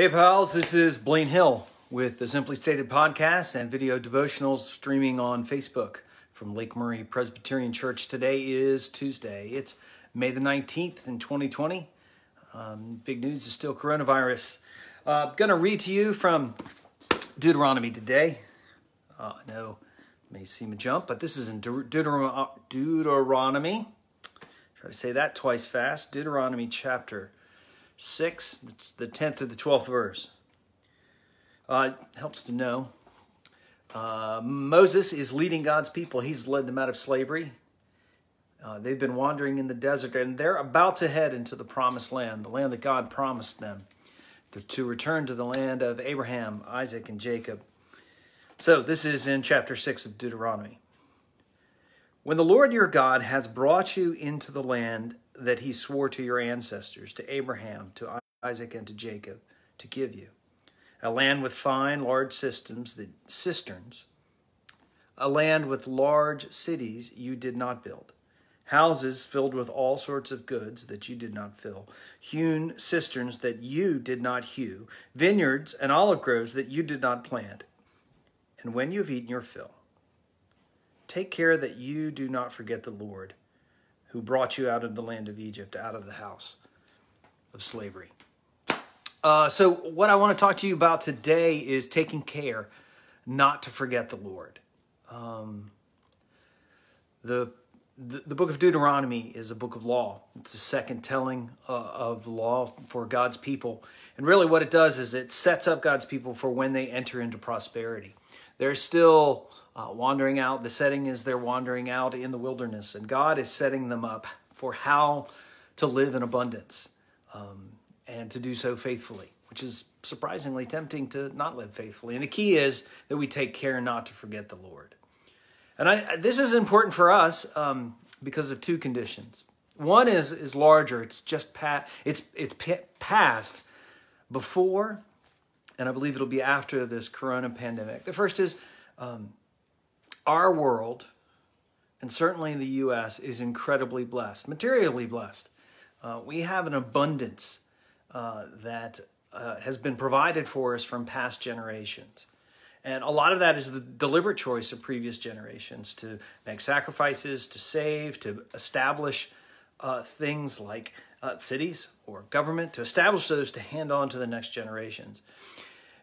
Hey, pals, this is Blaine Hill with the Simply Stated podcast and video devotionals streaming on Facebook from Lake Murray Presbyterian Church. Today is Tuesday. It's May the 19th in 2020. Um, big news is still coronavirus. Uh, going to read to you from Deuteronomy today. Uh, I know may seem a jump, but this is in Deuteronomy. Deuteronomy. Try to say that twice fast. Deuteronomy chapter 6, it's the 10th to the 12th verse. Uh, helps to know. Uh, Moses is leading God's people. He's led them out of slavery. Uh, they've been wandering in the desert and they're about to head into the promised land, the land that God promised them, to return to the land of Abraham, Isaac, and Jacob. So, this is in chapter 6 of Deuteronomy. When the Lord your God has brought you into the land that he swore to your ancestors, to Abraham, to Isaac, and to Jacob, to give you. A land with fine, large systems, the cisterns. A land with large cities you did not build. Houses filled with all sorts of goods that you did not fill. Hewn cisterns that you did not hew. Vineyards and olive groves that you did not plant. And when you have eaten your fill, take care that you do not forget the Lord who brought you out of the land of Egypt, out of the house of slavery. Uh, so, what I want to talk to you about today is taking care not to forget the Lord. Um, the, the, book of Deuteronomy is a book of law. It's the second telling uh, of the law for God's people. And really, what it does is it sets up God's people for when they enter into prosperity. There's still uh, wandering out. The setting is they're wandering out in the wilderness, and God is setting them up for how to live in abundance um, and to do so faithfully, which is surprisingly tempting to not live faithfully. And the key is that we take care not to forget the Lord. And I, this is important for us um, because of two conditions. One is is larger. It's just pat. It's it's past before, and I believe it'll be after this Corona pandemic. The first is um, our world, and certainly in the U.S., is incredibly blessed, materially blessed. Uh, we have an abundance uh, that uh, has been provided for us from past generations. And a lot of that is the deliberate choice of previous generations to make sacrifices, to save, to establish uh, things like uh, cities or government, to establish those to hand on to the next generations.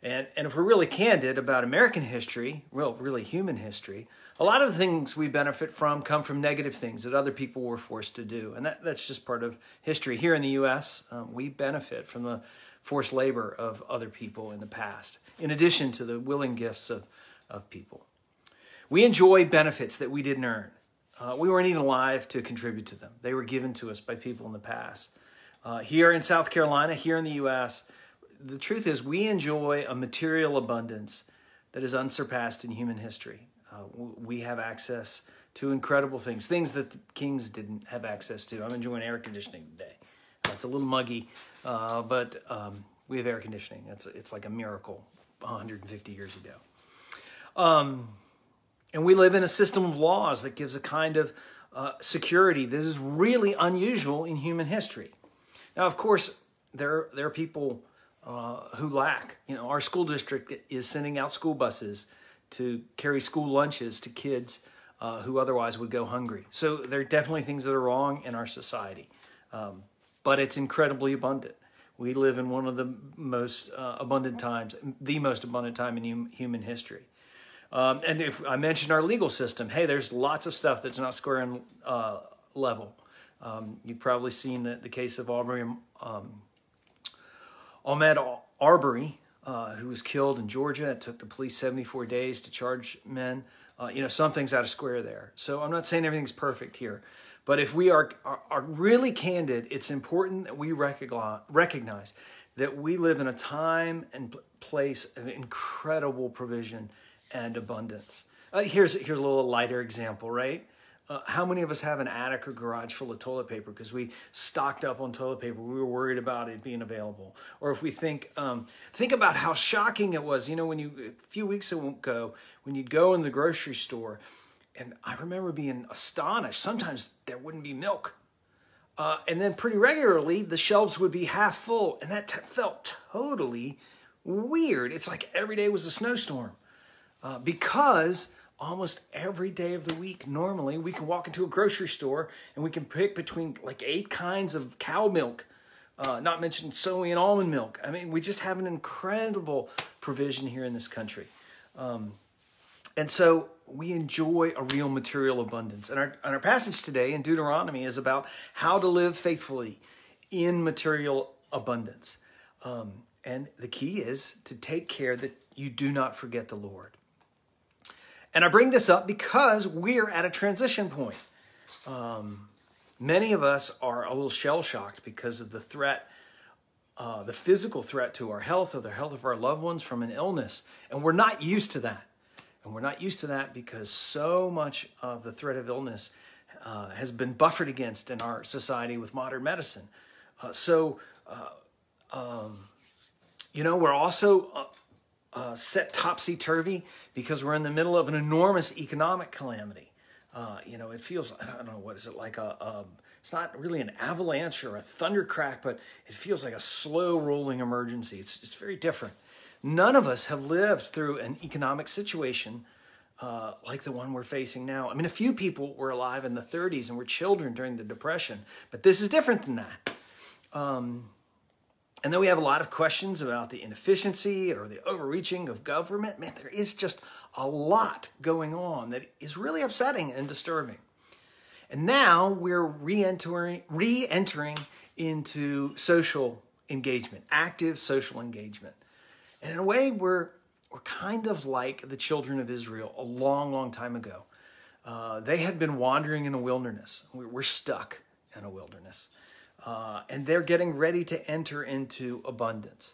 And, and if we're really candid about American history, well, really human history, a lot of the things we benefit from come from negative things that other people were forced to do. And that, that's just part of history. Here in the U.S., um, we benefit from the forced labor of other people in the past, in addition to the willing gifts of, of people. We enjoy benefits that we didn't earn. Uh, we weren't even alive to contribute to them. They were given to us by people in the past. Uh, here in South Carolina, here in the U.S., the truth is we enjoy a material abundance that is unsurpassed in human history. Uh, we have access to incredible things, things that the kings didn't have access to. I'm enjoying air conditioning today. It's a little muggy, uh, but um, we have air conditioning. It's, it's like a miracle 150 years ago. Um, and we live in a system of laws that gives a kind of uh, security that is really unusual in human history. Now, of course, there, there are people uh, who lack. You know, our school district is sending out school buses to carry school lunches to kids uh, who otherwise would go hungry. So there are definitely things that are wrong in our society, um, but it's incredibly abundant. We live in one of the most uh, abundant times, the most abundant time in hum human history. Um, and if I mentioned our legal system, hey, there's lots of stuff that's not square and uh, level. Um, you've probably seen the, the case of Aubrey um, Ahmaud Arbery, uh, who was killed in Georgia. It took the police 74 days to charge men. Uh, you know, something's out of square there. So I'm not saying everything's perfect here. But if we are, are, are really candid, it's important that we recognize, recognize that we live in a time and place of incredible provision and abundance. Uh, here's, here's a little lighter example, right? Uh, how many of us have an attic or garage full of toilet paper because we stocked up on toilet paper? We were worried about it being available. Or if we think, um, think about how shocking it was. You know, when you a few weeks ago, when you'd go in the grocery store, and I remember being astonished. Sometimes there wouldn't be milk, uh, and then pretty regularly the shelves would be half full, and that felt totally weird. It's like every day was a snowstorm uh, because almost every day of the week, normally, we can walk into a grocery store and we can pick between like eight kinds of cow milk, uh, not mentioning soy and almond milk. I mean, we just have an incredible provision here in this country. Um, and so we enjoy a real material abundance. And our, and our passage today in Deuteronomy is about how to live faithfully in material abundance. Um, and the key is to take care that you do not forget the Lord. And I bring this up because we're at a transition point. Um, many of us are a little shell shocked because of the threat, uh, the physical threat to our health or the health of our loved ones from an illness. And we're not used to that. And we're not used to that because so much of the threat of illness uh, has been buffered against in our society with modern medicine. Uh, so, uh, um, you know, we're also uh, set topsy turvy because we're in the middle of an enormous economic calamity. Uh, you know, it feels, I don't know, what is it like a, a, it's not really an avalanche or a thundercrack, but it feels like a slow rolling emergency. It's, it's very different. None of us have lived through an economic situation uh, like the one we're facing now. I mean, a few people were alive in the 30s and were children during the Depression, but this is different than that. Um, and then we have a lot of questions about the inefficiency or the overreaching of government. Man, there is just a lot going on that is really upsetting and disturbing. And now we're re-entering, re-entering into social engagement, active social engagement. And in a way, we're, we're kind of like the children of Israel a long, long time ago. Uh, they had been wandering in a wilderness. We're stuck in a wilderness. Uh, and they're getting ready to enter into abundance.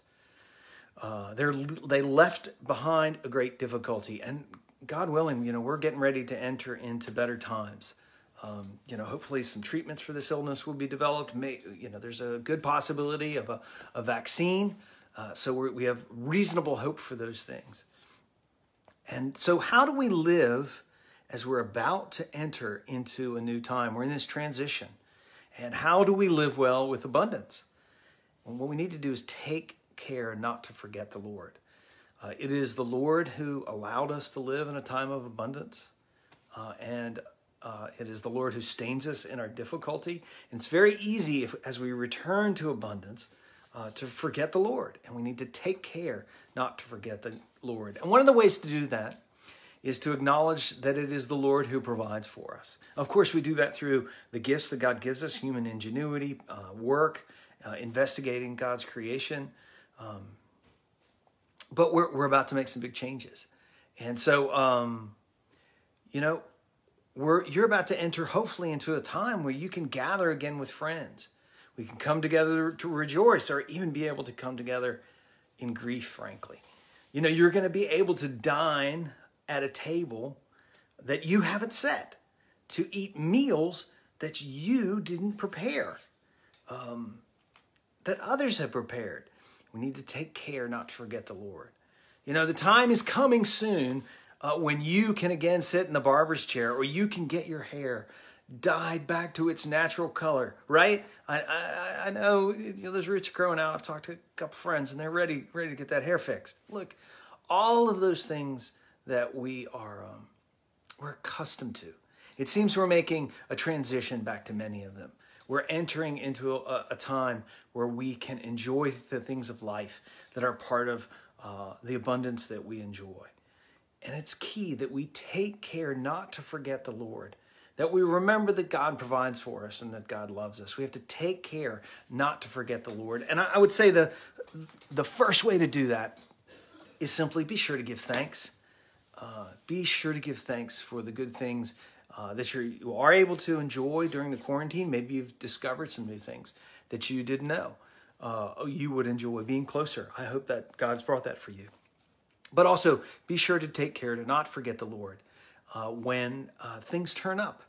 Uh, they're, they left behind a great difficulty. And God willing, you know, we're getting ready to enter into better times. Um, you know, hopefully some treatments for this illness will be developed. May, you know, there's a good possibility of a, a vaccine. Uh, so we have reasonable hope for those things. And so, how do we live as we're about to enter into a new time? We're in this transition. And how do we live well with abundance? What we need to do is take care not to forget the Lord. Uh, it is the Lord who allowed us to live in a time of abundance. Uh, and uh, it is the Lord who stains us in our difficulty. And it's very easy if, as we return to abundance uh, to forget the Lord. And we need to take care not to forget the Lord. And one of the ways to do that is to acknowledge that it is the Lord who provides for us. Of course, we do that through the gifts that God gives us human ingenuity, uh, work, uh, investigating God's creation. Um, but we're, we're about to make some big changes. And so, um, you know, we're, you're about to enter hopefully into a time where you can gather again with friends we can come together to rejoice or even be able to come together in grief, frankly. You know, you're going to be able to dine at a table that you haven't set, to eat meals that you didn't prepare, um, that others have prepared. We need to take care not to forget the Lord. You know, the time is coming soon uh, when you can again sit in the barber's chair or you can get your hair dyed back to its natural color, right? I, I, I know, you know there's roots are growing out. I've talked to a couple friends and they're ready, ready to get that hair fixed. Look, all of those things that we are, um, we're accustomed to. It seems we're making a transition back to many of them. We're entering into a, a time where we can enjoy the things of life that are part of uh, the abundance that we enjoy. And it's key that we take care not to forget the Lord that we remember that God provides for us and that God loves us. We have to take care not to forget the Lord. And I would say the, the first way to do that is simply be sure to give thanks. Uh, be sure to give thanks for the good things uh, that you're, you are able to enjoy during the quarantine. Maybe you've discovered some new things that you didn't know uh, you would enjoy being closer. I hope that God's brought that for you. But also, be sure to take care to not forget the Lord uh, when uh, things turn up,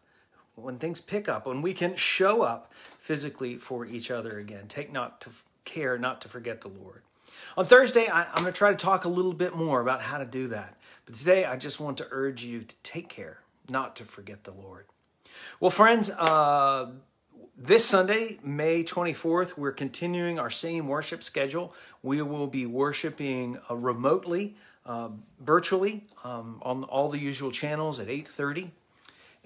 when things pick up, when we can show up physically for each other again. Take not to care not to forget the Lord. On Thursday, I, I'm going to try to talk a little bit more about how to do that. But today, I just want to urge you to take care not to forget the Lord. Well, friends, uh, this Sunday, May 24th, we're continuing our same worship schedule. We will be worshiping uh, remotely, uh, virtually, um, on all the usual channels at 8:30.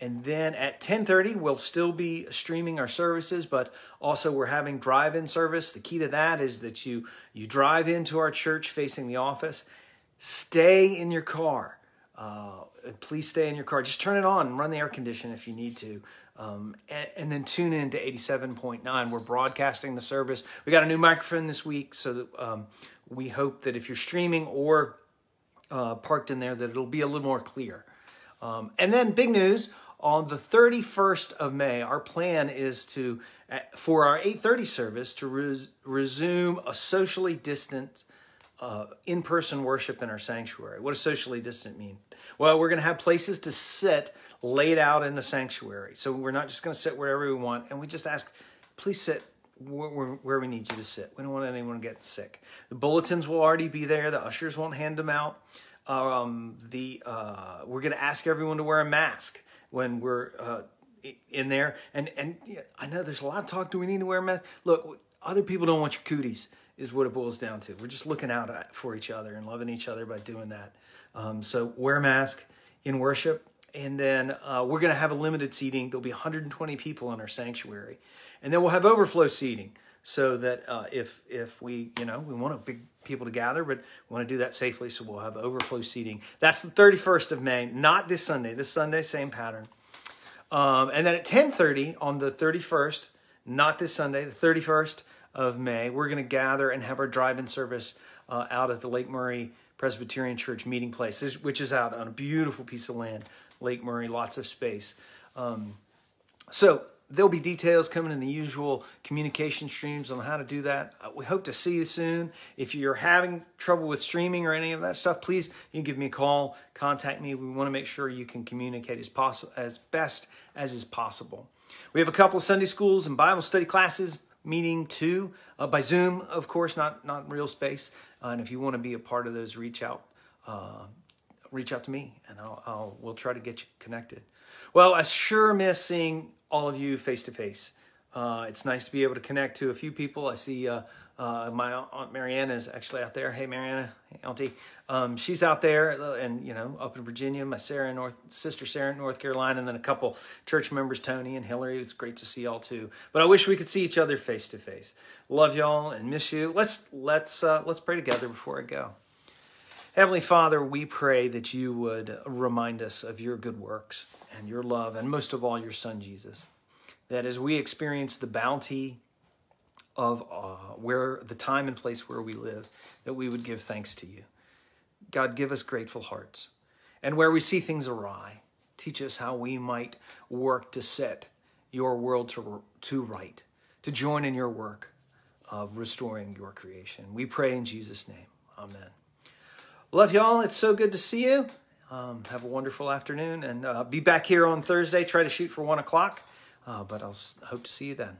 And then at 10:30, we'll still be streaming our services, but also we're having drive-in service. The key to that is that you you drive into our church facing the office. Stay in your car. Uh, please stay in your car. Just turn it on run the air conditioner if you need to. Um, and, and, then tune in to 87.9. We're broadcasting the service. We got a new microphone this week, so that, um, we hope that if you're streaming or uh, parked in there, that it'll be a little more clear. Um, and then big news on the 31st of May, our plan is to, for our 8:30 service, to res- resume a socially distant uh, in-person worship in our sanctuary. What does socially distant mean? Well, we're going to have places to sit laid out in the sanctuary. So we're not just going to sit wherever we want, and we just ask, please sit where, we need you to sit. We don't want anyone to get sick. The bulletins will already be there. The ushers won't hand them out. Um, the uh, we're going to ask everyone to wear a mask when we're uh, in there. And and I know there's a lot of talk. Do we need to wear a mask? Look, other people don't want your cooties. Is what it boils down to. We're just looking out for each other and loving each other by doing that. Um, so wear a mask in worship. And then uh, we're going to have a limited seating. There'll be 120 people in our sanctuary. And then we'll have overflow seating so that uh, if if we you know we want big people to gather but we want to do that safely so we'll have overflow seating. That's the 31st of may not this sunday this sunday same pattern. Um, and then at 10.30 on the 31st not this sunday the 31st of may we're going to gather and have our drive-in service uh, out at the lake murray presbyterian church meeting place which is out on a beautiful piece of land lake murray lots of space. Um, so there'll be details coming in the usual communication streams on how to do that. Uh, we hope to see you soon. If you're having trouble with streaming or any of that stuff, please you can give me a call, contact me. We want to make sure you can communicate as possible as best as is possible. We have a couple of Sunday schools and Bible study classes meeting too uh, by Zoom, of course, not not real space. Uh, and if you want to be a part of those, reach out. Uh, reach out to me, and I'll, I'll we'll try to get you connected. Well, I sure miss seeing all of you face to face. It's nice to be able to connect to a few people. I see uh, uh, my aunt Mariana is actually out there. Hey, Mariana, hey, auntie, um, she's out there, uh, and you know, up in Virginia. My Sarah, North sister Sarah, in North Carolina, and then a couple church members, Tony and Hillary. It's great to see y'all too. But I wish we could see each other face to face. Love y'all and miss you. Let's let's uh, let's pray together before I go. Heavenly Father, we pray that you would remind us of your good works and your love, and most of all, your Son Jesus. That as we experience the bounty of uh, where the time and place where we live, that we would give thanks to you. God, give us grateful hearts. And where we see things awry, teach us how we might work to set your world to, to right, to join in your work of restoring your creation. We pray in Jesus' name. Amen. Love y'all. It's so good to see you. Um, have a wonderful afternoon and uh, be back here on Thursday. Try to shoot for one o'clock, uh, but I'll hope to see you then.